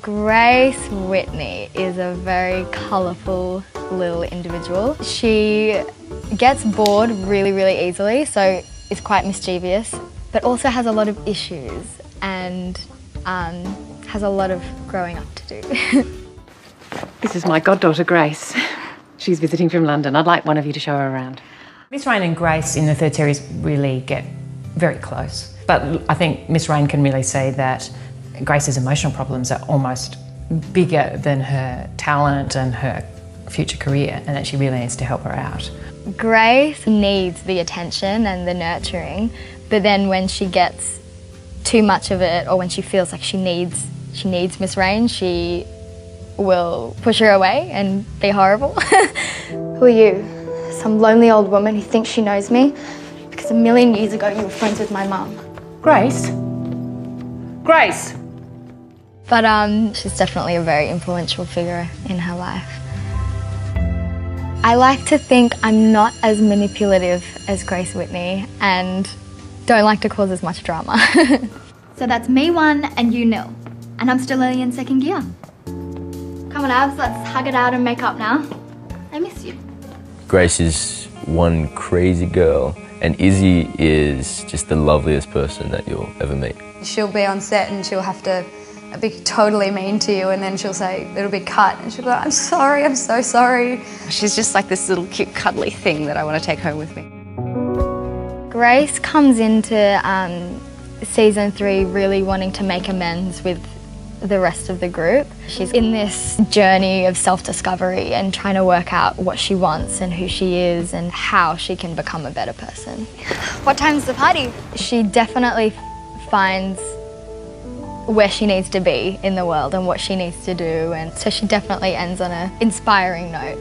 Grace Whitney is a very colourful little individual. She gets bored really, really easily, so is quite mischievous, but also has a lot of issues and um, has a lot of growing up to do. this is my goddaughter Grace. She's visiting from London. I'd like one of you to show her around. Miss Raine and Grace in the third series really get very close. But I think Miss Raine can really see that Grace's emotional problems are almost bigger than her talent and her future career and that she really needs to help her out. Grace needs the attention and the nurturing, but then when she gets too much of it or when she feels like she needs she needs Miss Raine, she will push her away and be horrible. Who are you? Some lonely old woman who thinks she knows me because a million years ago you were friends with my mum. Grace? Grace! But um, she's definitely a very influential figure in her life. I like to think I'm not as manipulative as Grace Whitney and don't like to cause as much drama. so that's me one and you nil. And I'm still only in second gear. Come on, Abs, let's hug it out and make up now. I miss you. Grace is one crazy girl, and Issi is just the loveliest person that you'll ever meet. She'll be on set and she'll have to be totally mean to you and then she'll say it'll be cut and she'll go I'm sorry I'm so sorry she's just like this little cute cuddly thing that I want to take home with me Grace comes into um, season three really wanting to make amends with the rest of the group. She's in this journey of self-discovery and trying to work out what she wants and who she is and how she can become a better person. What time's the party? She definitely finds where she needs to be in the world and what she needs to do and so she definitely ends on an inspiring note.